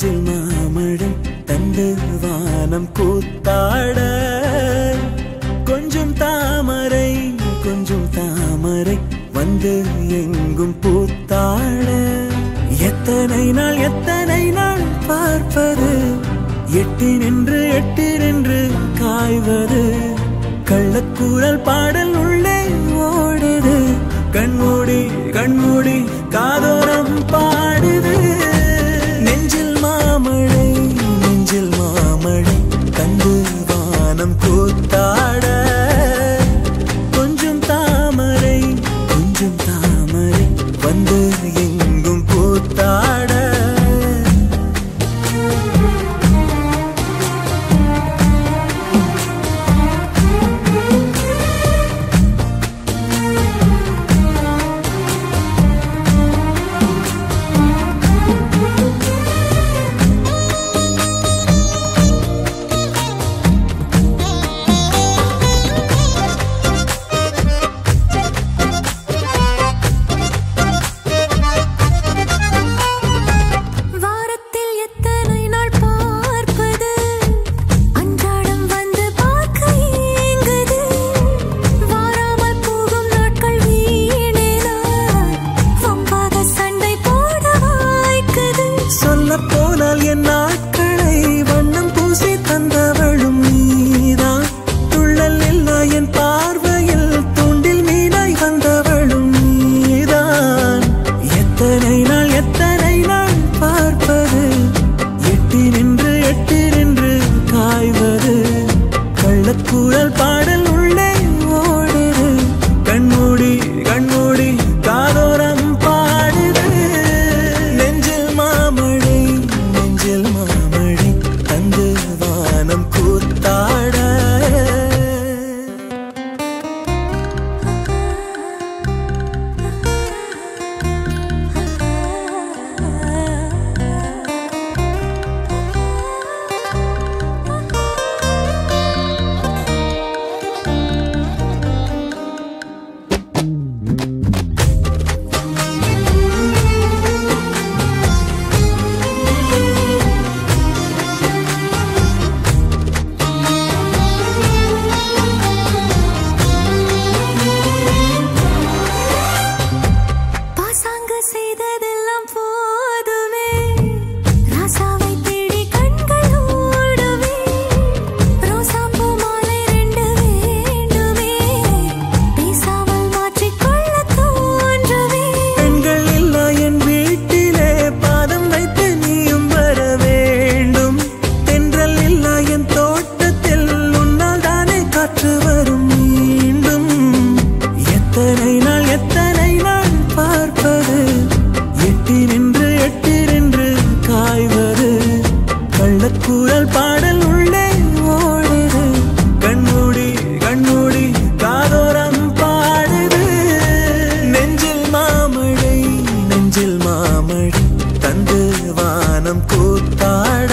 கொஞ்சு மாமழம் தந்து வானம் கூத்தாட. கொஞ்சம் தாமரை கொஞ்சம் தாமரை வந்து எங்கும் பூத்தாட. எத்தனை நாள் எத்தனை நாள் பார்ப்பது? எட்டி நின்று எட்டி நின்று காய்வது. கள்ளக்கூறல் பாடல் உள்ளே ஓடுது. கண்மூடி கண்மூடி காதோரம் பா செய்ததெல்லாம் போ வானம் கூத்தாட.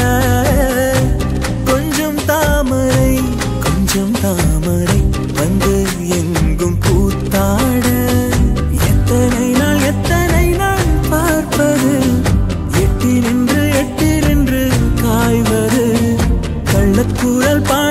கொஞ்சம் தாமரை கொஞ்சம் தாமரை வந்து எங்கும் கூத்தாட எத்தனை நாள் எத்தனை நாள் பார்ப்பது? எட்டி நின்று எட்டி நின்று காய்வது. கள்ளக்கூழல் பா